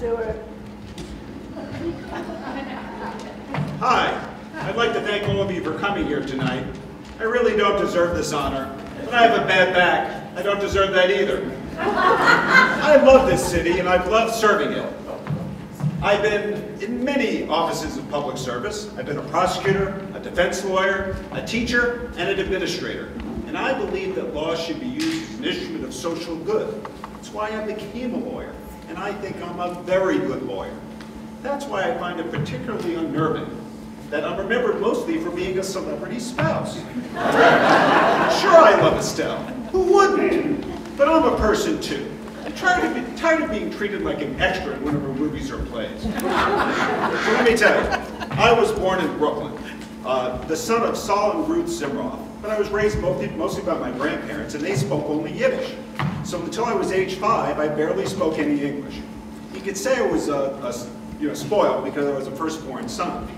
Stewart. Hi, I'd like to thank all of you for coming here tonight. I really don't deserve this honor, but I have a bad back. I don't deserve that either. I love this city and I've loved serving it. I've been in many offices of public service. I've been a prosecutor, a defense lawyer, a teacher, and an administrator. And I believe that law should be used as an instrument of social good. That's why I became a lawyer, and I think I'm a very good lawyer. That's why I find it particularly unnerving that I'm remembered mostly for being a celebrity spouse. sure, I love Estelle. Who wouldn't? But I'm a person too. I'm tired of, tired of being treated like an extra in one of her movies or plays. so let me tell you, I was born in Brooklyn, uh, the son of Sol and Ruth Zimroth. But I was raised mostly by my grandparents, and they spoke only Yiddish. So until I was age five, I barely spoke any English. You could say I was uh, a, you know, spoiled because I was a firstborn son.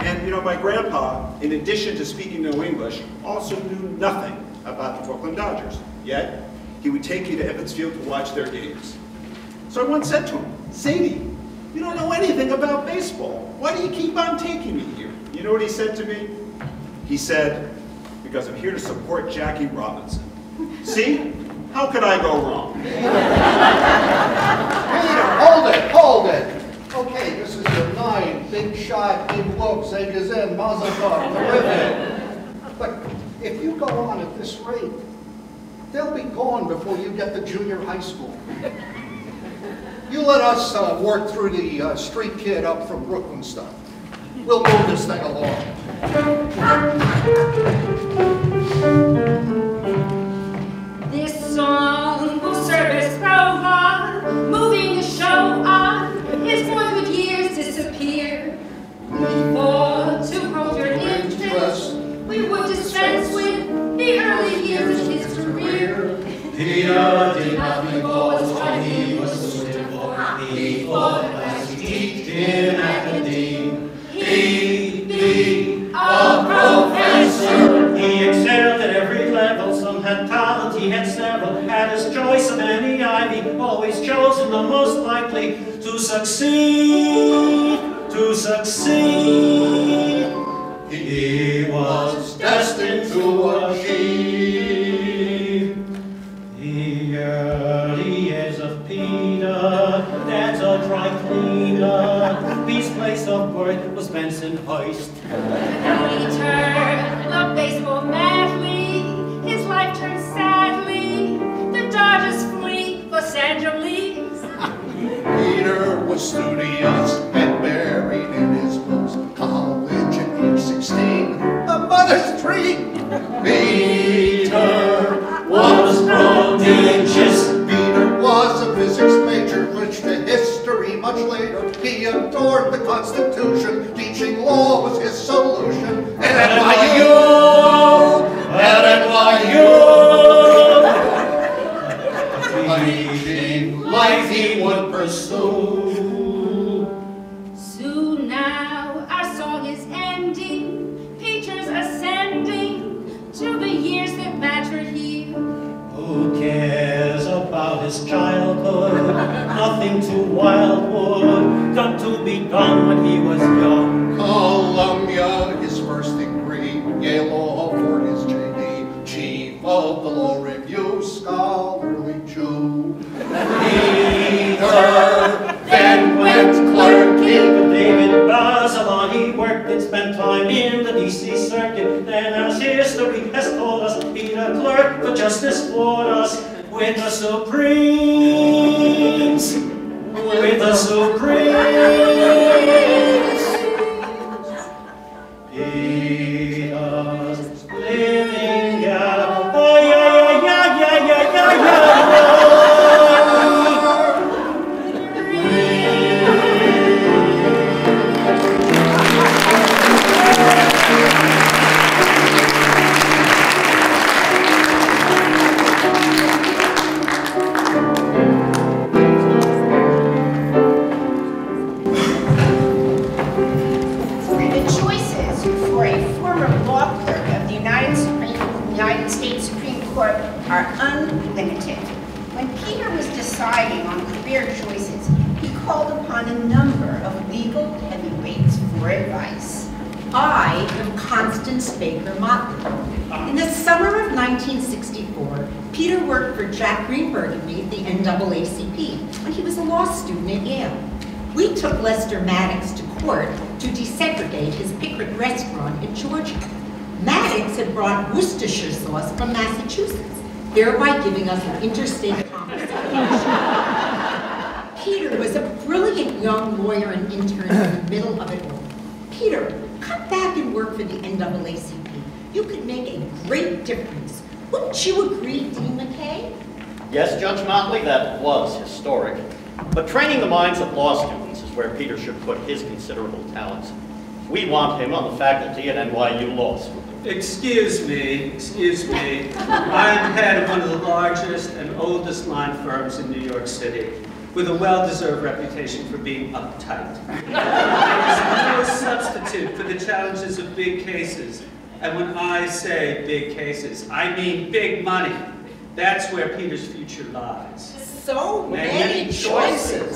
And you know, my grandpa, in addition to speaking no English, also knew nothing about the Brooklyn Dodgers. Yet, he would take you to Ebbets Field to watch their games. So I once said to him, Sadie, you don't know anything about baseball. Why do you keep on taking me here? You know what he said to me? He said, because I'm here to support Jackie Robinson. See? How could I go wrong? Peter, hold it, hold it. Okay, this is your nine, big shot, big look, Xavier's in, Mazel Tov, terrific. But if you go on at this rate, they'll be gone before you get to junior high school. You let us uh, work through the uh, street kid up from Brooklyn stuff. We'll move this thing along. Song will serve as prologue, moving the show on. His boyhood years disappear. For to hold your interest, we would dispense with the early years of his career. Peter did not because what he was suited for. He fought as he teached in academe. Succeed, to succeed. He was destined to achieve. The early years of Peter, dad's a dry cleaner, his place of birth was Benson Hoist. Peter loved studious and buried in his books. College at age 16, a mother's dream. Peter was prodigious. Peter was a physics major, which to history much later. He adored the Constitution. Teaching law was his solution. And at NYU, his childhood? Nothing too wildwood, got to be done when he was young. Columbia, his first degree, Yale Law for his JD, chief of the law review, scholarly Jew. Peter then went clerk, clerking. David Bazelon, he worked and spent time in the DC circuit. Then as history has told us, Peter clerked for justice Fortas with the Supremes. With the Supremes. Are unlimited. When Peter was deciding on career choices, he called upon a number of legal heavyweights for advice. I am Constance Baker Motley. In the summer of 1964, Peter worked for Jack Greenberg at the NAACP when he was a law student at Yale. We took Lester Maddox to court to desegregate his Pickrick restaurant in Georgia. Maddox had brought Worcestershire sauce from Massachusetts, thereby giving us an interstate commerce Peter was a brilliant young lawyer and intern in the middle of it all. Peter, come back and work for the NAACP. You could make a great difference. Wouldn't you agree, Dean McKay? Yes, Judge Motley, that was historic. But training the minds of law students is where Peter should put his considerable talents. We want him on the faculty at NYU Law School. Excuse me, excuse me. I'm head of one of the largest and oldest line firms in New York City, with a well-deserved reputation for being uptight. There is no substitute for the challenges of big cases. And when I say big cases, I mean big money. That's where Peter's future lies. So many choices.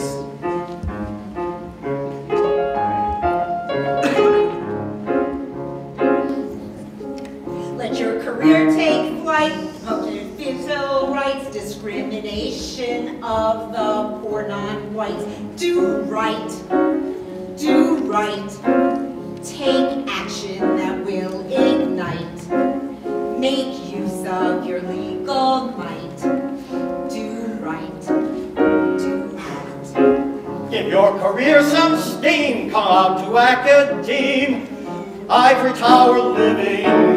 Let your career take flight, public civil rights, discrimination of the poor non-whites. Do right, do right, take action that will ignite. Make use of your legal might. Do right, do right. Give your career some steam, come out to academe. Ivory tower living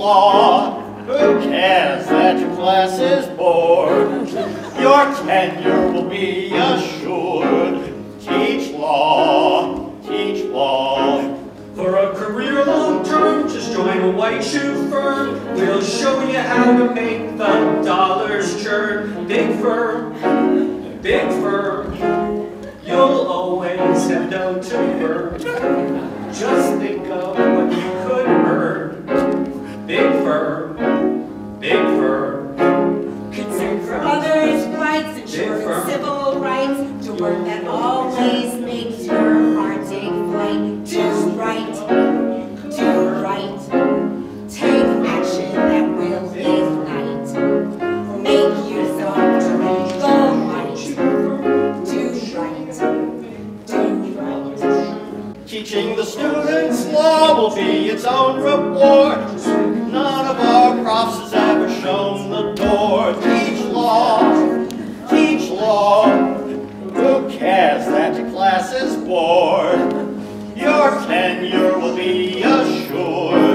law. Who cares that your class is bored? Your tenure will be assured. Teach law, teach law. For a career long term, just join a white shoe firm. We'll show you how to make the dollars churn. Big firm, big firm. You'll always have dough to. Just think of Big firm, big firm. Concern for others' rights, firm. civil rights, to work that always makes your heart take flight. Do right, do right, take action that will ignite. Make use of legal might. Do right, do right. Teaching the students law will be its own reward. Cares that class is bored? Your tenure will be assured.